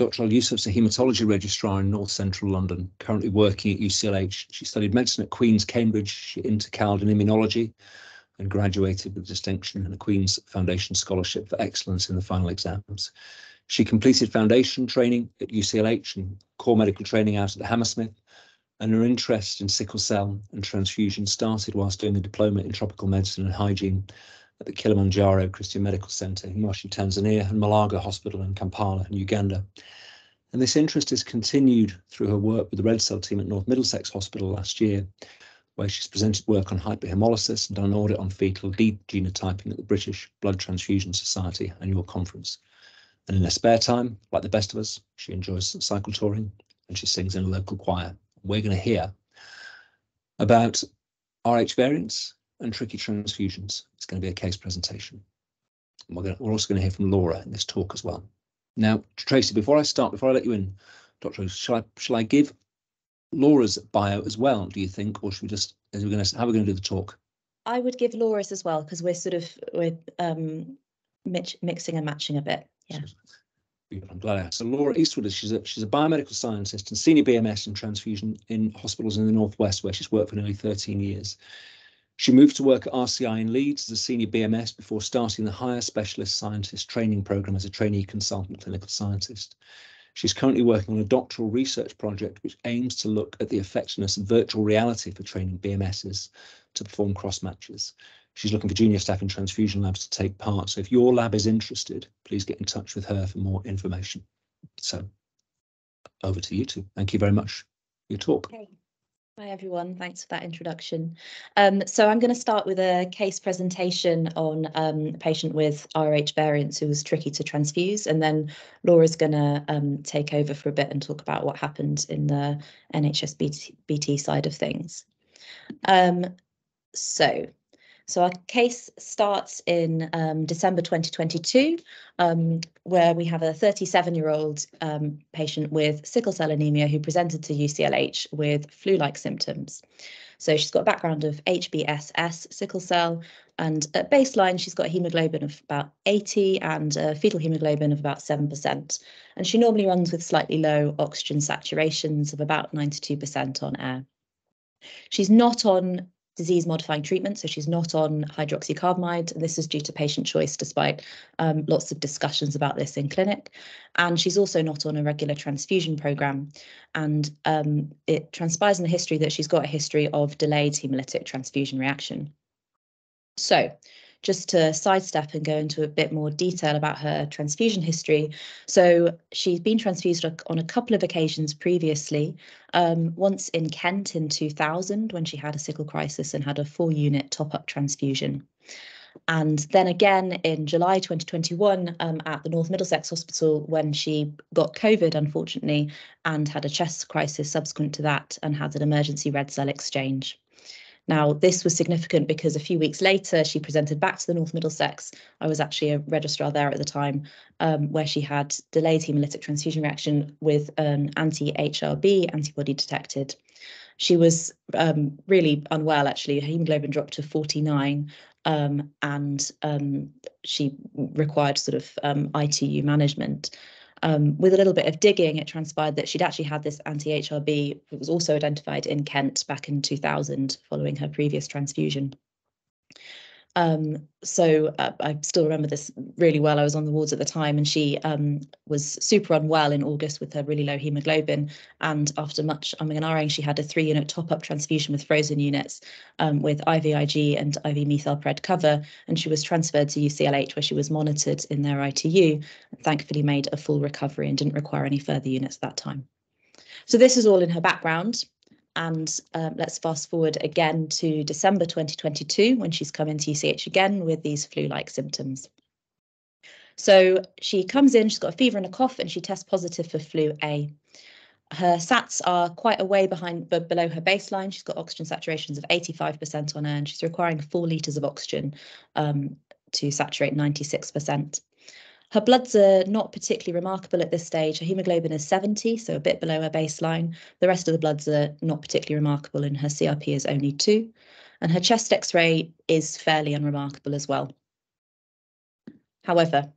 Dr. Al-Yousuf's a haematology registrar in north central London, currently working at UCLH. She studied medicine at Queen's Cambridge, she intercaled in immunology and graduated with distinction and a Queen's Foundation Scholarship for Excellence in the final exams. She completed foundation training at UCLH and core medical training out at the Hammersmith, and her interest in sickle cell and transfusion started whilst doing a diploma in tropical medicine and hygiene at the Kilimanjaro Christian Medical Center in Moshi, Tanzania, and Mulago Hospital in Kampala in Uganda. And this interest has continued through her work with the Red Cell team at North Middlesex Hospital last year, where she's presented work on hyperhemolysis and done an audit on fetal deep genotyping at the British Blood Transfusion Society annual conference. And in her spare time, like the best of us, she enjoys cycle touring and she sings in a local choir we're going to hear about RH variants and tricky transfusions. It's going to be a case presentation. We're, going to, we're, also going to hear from Laura in this talk as well. Now, Tracy, before I start, before I let you in, Dr. Shall I, shall I give Laura's bio as well, do you think, or should we just, we going to, how are we going to do the talk? I would give Laura's as well, because we're sort of, we're um, mixing and matching a bit. Yeah. I'm glad I asked. So Laura Eastwood, she's a, she's a biomedical scientist and senior BMS in transfusion in hospitals in the Northwest, where she's worked for nearly 13 years. She moved to work at RCI in Leeds as a senior BMS before starting the higher specialist scientist training program as a trainee consultant clinical scientist. She's currently working on a doctoral research project which aims to look at the effectiveness of virtual reality for training BMSs to perform cross matches. She's looking for junior staff in transfusion labs to take part. So if your lab is interested, please get in touch with her for more information. So over to you two. Thank you very much for your talk. Okay. Hi everyone, thanks for that introduction. Um, so I'm going to start with a case presentation on um, a patient with RH variants who was tricky to transfuse and then Laura's going to um, take over for a bit and talk about what happened in the NHS BT, BT side of things. Um, so so our case starts in um, December 2022, um, where we have a 37-year-old um, patient with sickle cell anemia who presented to UCLH with flu-like symptoms. So she's got a background of HBSS sickle cell, and at baseline she's got a hemoglobin of about 80 and a fetal hemoglobin of about 7%. And she normally runs with slightly low oxygen saturations of about 92% on air. She's not on disease modifying treatment, so she's not on hydroxycarbamide. This is due to patient choice, despite um, lots of discussions about this in clinic. And she's also not on a regular transfusion program. And um, it transpires in the history that she's got a history of delayed hemolytic transfusion reaction. So just to sidestep and go into a bit more detail about her transfusion history. So she's been transfused on a couple of occasions previously, um, once in Kent in 2000 when she had a sickle crisis and had a four unit top up transfusion. And then again in July 2021 um, at the North Middlesex Hospital when she got COVID, unfortunately, and had a chest crisis subsequent to that and had an emergency red cell exchange. Now, this was significant because a few weeks later, she presented back to the North Middlesex. I was actually a registrar there at the time, um, where she had delayed hemolytic transfusion reaction with an anti-HRB antibody detected. She was um, really unwell, actually. Her hemoglobin dropped to 49, um, and um, she required sort of um, ITU management. Um, with a little bit of digging, it transpired that she'd actually had this anti-HRB that was also identified in Kent back in 2000 following her previous transfusion. Um, so uh, I still remember this really well. I was on the wards at the time, and she um, was super unwell in August with her really low hemoglobin. And after much umming and ahhing, she had a three-unit top-up transfusion with frozen units um, with IVIG and IV methylpred cover, and she was transferred to UCLH where she was monitored in their ITU. And thankfully, made a full recovery and didn't require any further units at that time. So this is all in her background. And um, let's fast forward again to December 2022 when she's come into UCH again with these flu-like symptoms. So she comes in, she's got a fever and a cough, and she tests positive for flu A. Her SATs are quite a way behind, but below her baseline. She's got oxygen saturations of 85% on her, and she's requiring four litres of oxygen um, to saturate 96%. Her bloods are not particularly remarkable at this stage. Her hemoglobin is 70, so a bit below her baseline. The rest of the bloods are not particularly remarkable, and her CRP is only 2. And her chest x ray is fairly unremarkable as well. However,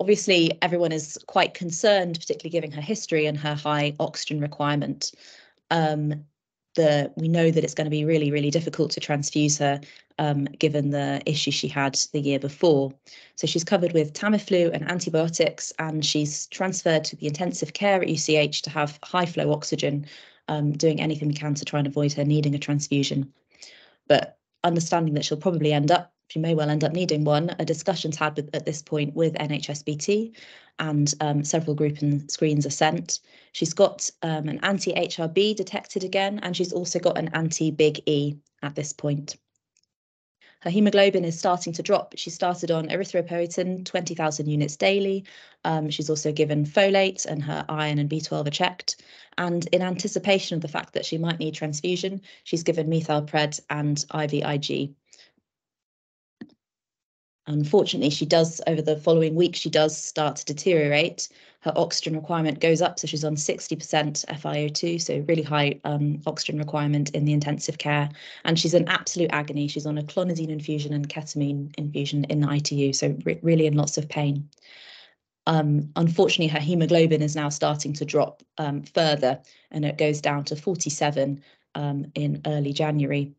obviously everyone is quite concerned, particularly given her history and her high oxygen requirement. Um, the we know that it's going to be really, really difficult to transfuse her um, given the issue she had the year before. So she's covered with Tamiflu and antibiotics, and she's transferred to the intensive care at UCH to have high flow oxygen, um, doing anything we can to try and avoid her needing a transfusion. But understanding that she'll probably end up she may well end up needing one. A discussion's had with, at this point with NHSBT, and um, several group and screens are sent. She's got um, an anti-HRB detected again, and she's also got an anti-Big E at this point. Her hemoglobin is starting to drop. She started on erythropoietin, 20,000 units daily. Um, she's also given folate and her iron and B12 are checked. And in anticipation of the fact that she might need transfusion, she's given methylpred and IVIG. Unfortunately, she does, over the following week, she does start to deteriorate. Her oxygen requirement goes up, so she's on 60% FiO2, so really high um, oxygen requirement in the intensive care. And she's in absolute agony. She's on a clonidine infusion and ketamine infusion in the ITU, so re really in lots of pain. Um, unfortunately, her hemoglobin is now starting to drop um, further, and it goes down to 47 um, in early January.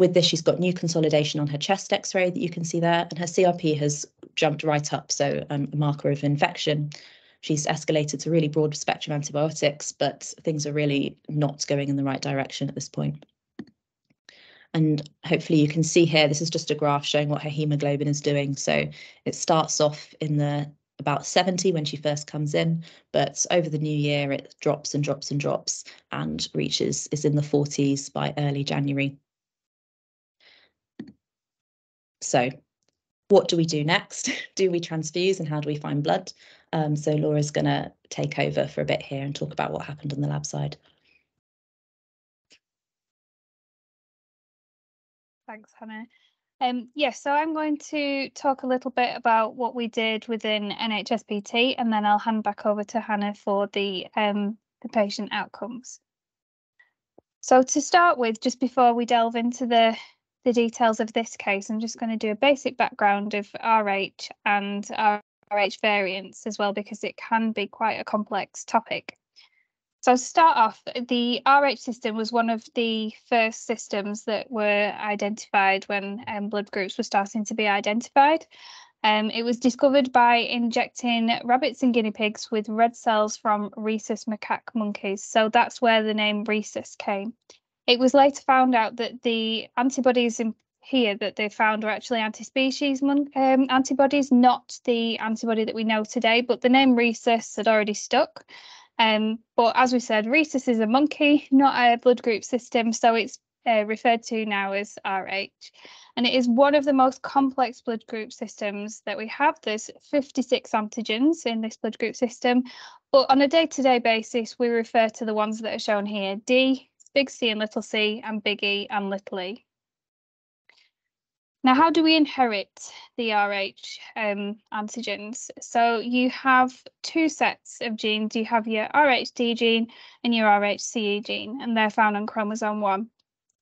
With this, she's got new consolidation on her chest x-ray that you can see there, and her CRP has jumped right up, so um, a marker of infection. She's escalated to really broad spectrum antibiotics, but things are really not going in the right direction at this point. And hopefully you can see here, this is just a graph showing what her hemoglobin is doing. So it starts off in the about 70 when she first comes in, but over the new year it drops and drops and drops and reaches is in the 40s by early January. So what do we do next? do we transfuse and how do we find blood? Um, so Laura's going to take over for a bit here and talk about what happened on the lab side. Thanks, Hannah. Um, yes, yeah, so I'm going to talk a little bit about what we did within NHSBT, and then I'll hand back over to Hannah for the um, the patient outcomes. So to start with, just before we delve into the the details of this case, I'm just going to do a basic background of RH and RH variants as well, because it can be quite a complex topic. So to start off, the RH system was one of the first systems that were identified when um, blood groups were starting to be identified. Um, it was discovered by injecting rabbits and guinea pigs with red cells from rhesus macaque monkeys. So that's where the name rhesus came. It was later found out that the antibodies in here that they found were actually anti-species um, antibodies, not the antibody that we know today, but the name rhesus had already stuck. Um, but as we said, rhesus is a monkey, not a blood group system, so it's uh, referred to now as RH. And it is one of the most complex blood group systems that we have. There's 56 antigens in this blood group system, but on a day-to-day -day basis, we refer to the ones that are shown here, D, big C and little c, and big E and little e. Now, how do we inherit the RH um, antigens? So you have two sets of genes. You have your RHD gene and your RHCE gene, and they're found on chromosome one.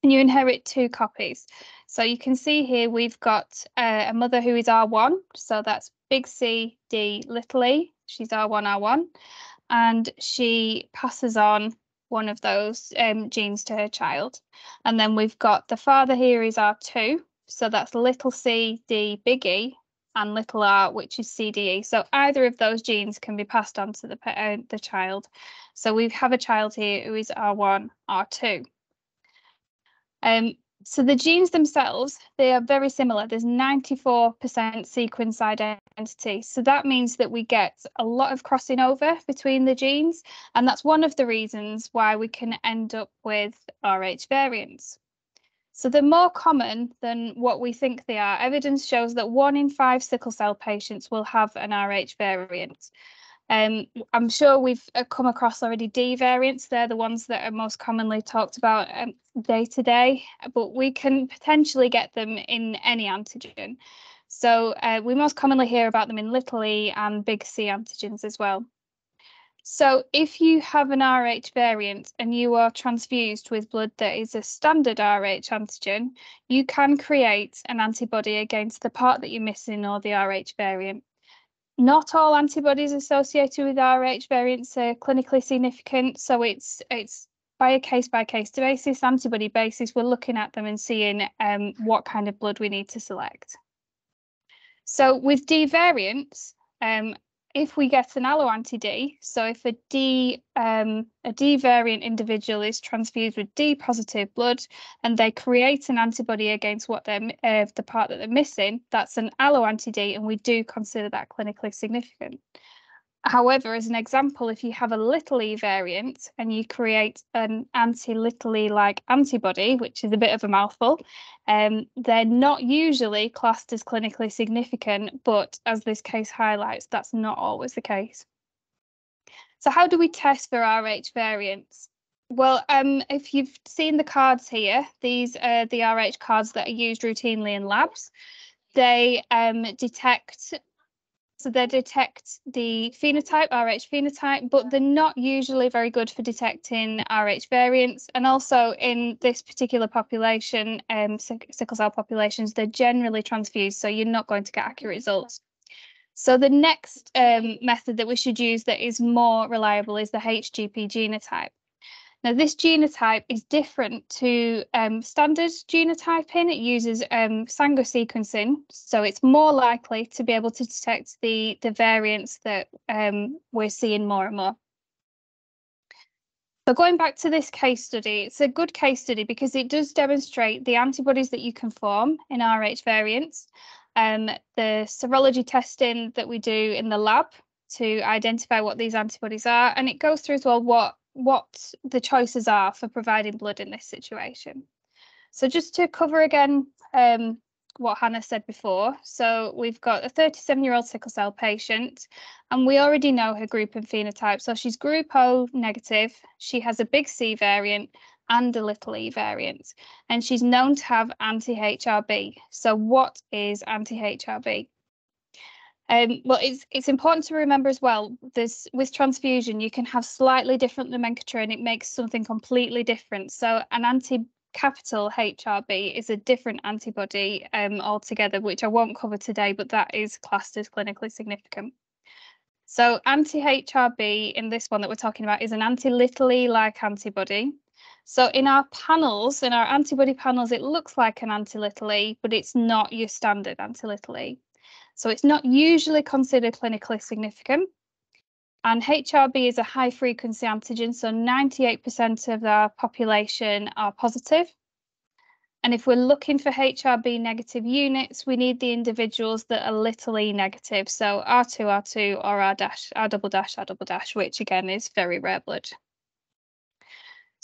And you inherit two copies. So you can see here we've got uh, a mother who is R1, so that's big C, D, little e. She's R1, R1, and she passes on one of those um, genes to her child. And then we've got the father here is R2, so that's little c, d, big E, and little r, which is CDE. So either of those genes can be passed on to the, uh, the child. So we have a child here who is R1, R2. Um, so the genes themselves, they are very similar. There's 94% sequence identity. So that means that we get a lot of crossing over between the genes. And that's one of the reasons why we can end up with RH variants. So they're more common than what we think they are. Evidence shows that one in five sickle cell patients will have an RH variant. Um, I'm sure we've uh, come across already D variants. They're the ones that are most commonly talked about um, day to day, but we can potentially get them in any antigen. So uh, we most commonly hear about them in little e and big C antigens as well. So if you have an Rh variant and you are transfused with blood that is a standard Rh antigen, you can create an antibody against the part that you're missing or the Rh variant. not all antibodies associated with RH variants are clinically significant, so it's it's by a case by case basis, antibody basis. We're looking at them and seeing um, what kind of blood we need to select. So with D variants, um, if we get an allo-anti-D, so if a D um, a D variant individual is transfused with D positive blood and they create an antibody against what they're uh, the part that they're missing, that's an allo-anti-D, and we do consider that clinically significant. However, as an example, if you have a little e variant and you create an anti-little e like antibody, which is a bit of a mouthful, um, they're not usually classed as clinically significant, but as this case highlights, that's not always the case. So how do we test for RH variants? Well, um, if you've seen the cards here, these are the RH cards that are used routinely in labs. They um, detect so they detect the phenotype, Rh phenotype, but they're not usually very good for detecting Rh variants. And also in this particular population, um, sickle cell populations, they're generally transfused, so you're not going to get accurate results. So the next um, method that we should use that is more reliable is the HGP genotype. Now, this genotype is different to um, standard genotyping. It uses um, Sanger sequencing, so it's more likely to be able to detect the, the variants that um, we're seeing more and more. So going back to this case study, it's a good case study because it does demonstrate the antibodies that you can form in RH variants, um, the serology testing that we do in the lab to identify what these antibodies are, and it goes through as well what what the choices are for providing blood in this situation. So just to cover again um, what Hannah said before, so we've got a 37 year old sickle cell patient and we already know her group and phenotype. So she's group O negative, she has a big C variant and a little e variant, and she's known to have anti-HRB. So what is anti-HRB? Um, well, it's it's important to remember as well. There's with transfusion, you can have slightly different nomenclature, and it makes something completely different. So an anti-capital HRB is a different antibody um, altogether, which I won't cover today, but that is classed as clinically significant. So anti-HRB in this one that we're talking about is an anti-little e-like antibody. So in our panels, in our antibody panels, it looks like an anti-little e, but it's not your standard anti-little e. So it's not usually considered clinically significant. And HRB is a high frequency antigen, so 98% of our population are positive. And if we're looking for HRB negative units, we need the individuals that are little e negative, so R2, R2, or R dash, R double dash, R double dash, which again is very rare blood.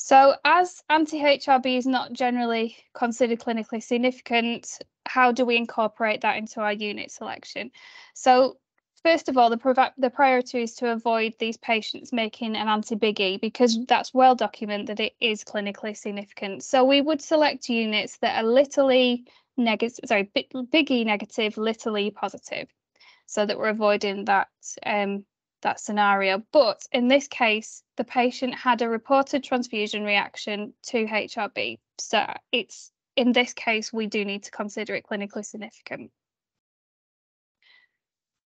So as anti-HRB is not generally considered clinically significant, how do we incorporate that into our unit selection? So first of all, the, the priority is to avoid these patients making an anti-Big E because that's well documented that it is clinically significant. So we would select units that are e negative, sorry, Big E negative, e positive, so that we're avoiding that um, that scenario. But in this case, the patient had a reported transfusion reaction to HRB. So it's in this case, we do need to consider it clinically significant.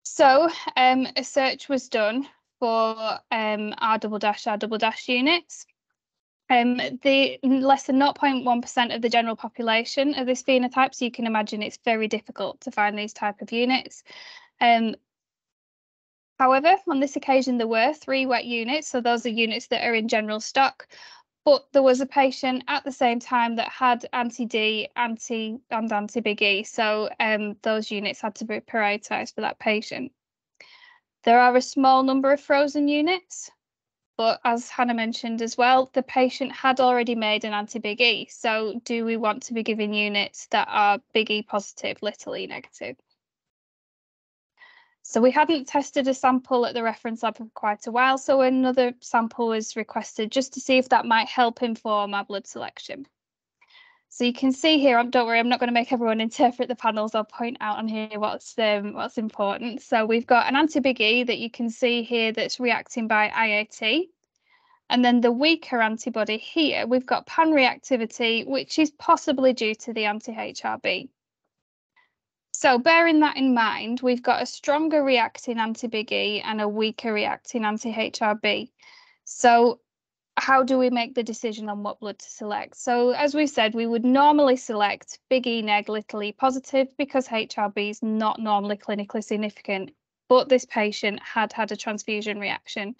So um, a search was done for um, R double dash, R double dash units. Um, the less than 0.1% of the general population of this phenotype, so you can imagine it's very difficult to find these type of units. Um, however, on this occasion, there were three wet units, so those are units that are in general stock, but there was a patient at the same time that had anti-D, anti and anti-Big E. So um, those units had to be prioritised for that patient. There are a small number of frozen units, but as Hannah mentioned as well, the patient had already made an anti-Big E. So do we want to be giving units that are Big E positive, little E negative? So we hadn't tested a sample at the reference lab for quite a while, so another sample was requested just to see if that might help inform our blood selection. So you can see here, I'm, don't worry, I'm not going to make everyone interpret the panels. I'll point out on here what's um, what's important. So we've got an anti-Big E that you can see here that's reacting by IAT. And then the weaker antibody here, we've got pan-reactivity, which is possibly due to the anti-HRB. So bearing that in mind, we've got a stronger reacting anti-Big E and a weaker reacting anti-HRB. So how do we make the decision on what blood to select? So as we said, we would normally select big E neg, little e positive because HRB is not normally clinically significant, but this patient had had a transfusion reaction.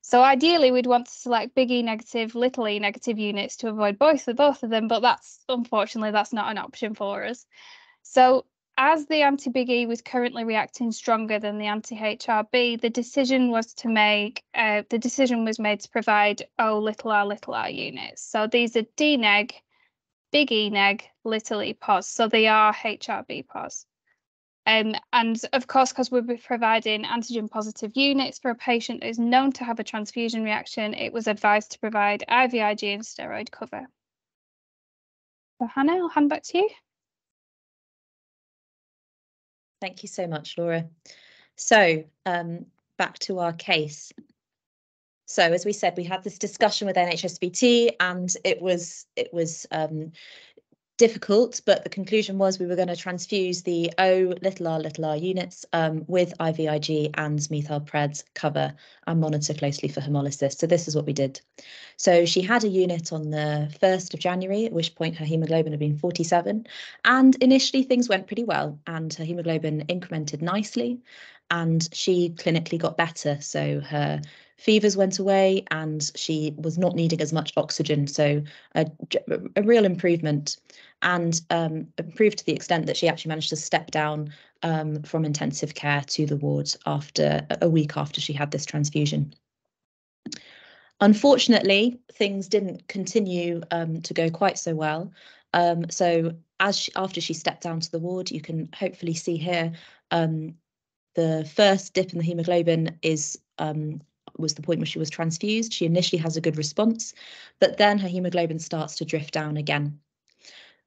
So ideally we'd want to select big E negative, little e negative units to avoid both of both of them, but that's unfortunately that's not an option for us. So as the anti-Big E was currently reacting stronger than the anti-HRB, the decision was to make uh, the decision was made to provide O little r little r units. So these are D neg, big E neg, little e pos. So they are HRB pos. Um, and of course, because we'll be providing antigen positive units for a patient who is known to have a transfusion reaction, it was advised to provide IVIG and steroid cover. So Hannah, I'll hand back to you. Thank you so much, Laura. So um, back to our case. So as we said, we had this discussion with NHSBT and it was it was um, difficult, but the conclusion was we were going to transfuse the O little r little r units um, with IVIG and methylpred cover and monitor closely for hemolysis. So this is what we did. So she had a unit on the 1st of January, at which point her hemoglobin had been 47. And initially things went pretty well and her hemoglobin incremented nicely and she clinically got better. So her fevers went away and she was not needing as much oxygen. So a, a real improvement and um, improved to the extent that she actually managed to step down um, from intensive care to the ward after a week after she had this transfusion. Unfortunately, things didn't continue um, to go quite so well. Um, so as she, after she stepped down to the ward, you can hopefully see here um, the first dip in the hemoglobin is um, was the point where she was transfused. She initially has a good response, but then her hemoglobin starts to drift down again.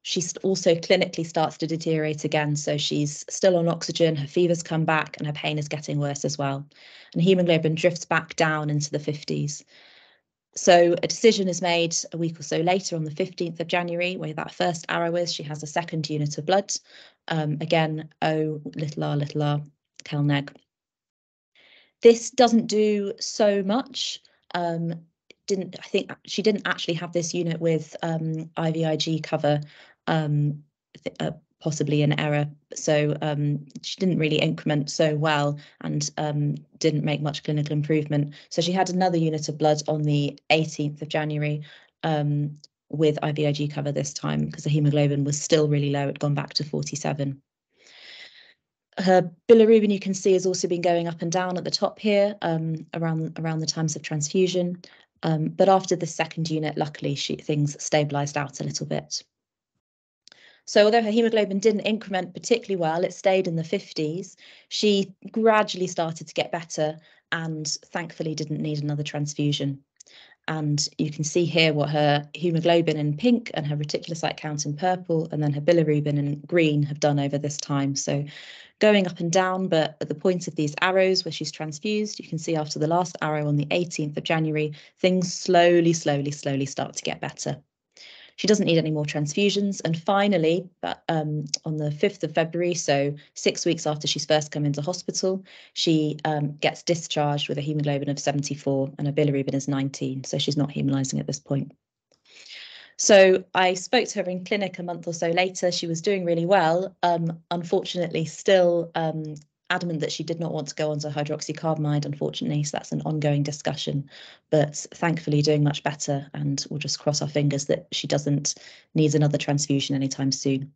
She also clinically starts to deteriorate again, so she's still on oxygen, her fever's come back, and her pain is getting worse as well. And hemoglobin drifts back down into the 50s. So a decision is made a week or so later on the 15th of January, where that first arrow is, she has a second unit of blood. Um, again, O little r little r, Kell neg. This doesn't do so much. Um, didn't I think she didn't actually have this unit with um, IVIG cover, um, uh, possibly an error. So um, she didn't really increment so well and um, didn't make much clinical improvement. So she had another unit of blood on the 18th of January um, with IVIG cover this time because the hemoglobin was still really low. It'd gone back to 47. Her bilirubin, you can see, has also been going up and down at the top here um, around around the times of transfusion. Um, but after the second unit, luckily, she, things stabilised out a little bit. So although her hemoglobin didn't increment particularly well, it stayed in the 50s, she gradually started to get better and thankfully didn't need another transfusion. And you can see here what her hemoglobin in pink and her reticulocyte count in purple and then her bilirubin in green have done over this time. So going up and down, but at the point of these arrows where she's transfused, you can see after the last arrow on the 18th of January, things slowly, slowly, slowly start to get better. She doesn't need any more transfusions. And finally, but, um, on the 5th of February, so six weeks after she's first come into hospital, she um, gets discharged with a hemoglobin of 74 and a bilirubin is 19. So she's not hemolyzing at this point. So I spoke to her in clinic a month or so later. She was doing really well. Um, unfortunately, still um, adamant that she did not want to go onto hydroxycarbamide, unfortunately. So that's an ongoing discussion, but thankfully doing much better. And we'll just cross our fingers that she doesn't need another transfusion anytime soon.